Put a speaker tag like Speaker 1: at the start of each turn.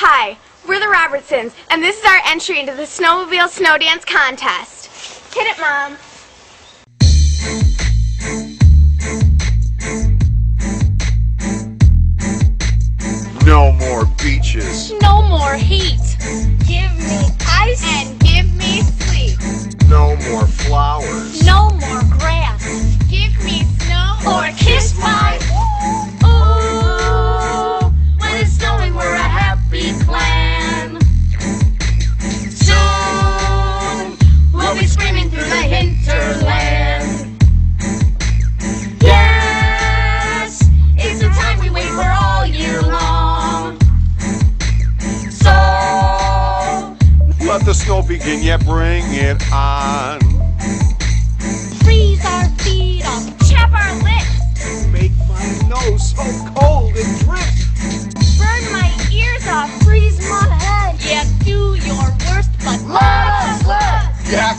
Speaker 1: Hi, we're the Robertsons, and this is our entry into the Snowmobile Snow Dance Contest. Hit it, Mom.
Speaker 2: No more beaches.
Speaker 3: No more heat.
Speaker 2: Let the snow begin, yeah, bring it on.
Speaker 3: freeze our feet off,
Speaker 1: Chap our lips.
Speaker 2: Make my nose so cold it drips.
Speaker 1: Burn my ears off.
Speaker 3: freeze my head. Yeah, do your worst, but let us live
Speaker 2: Yeah,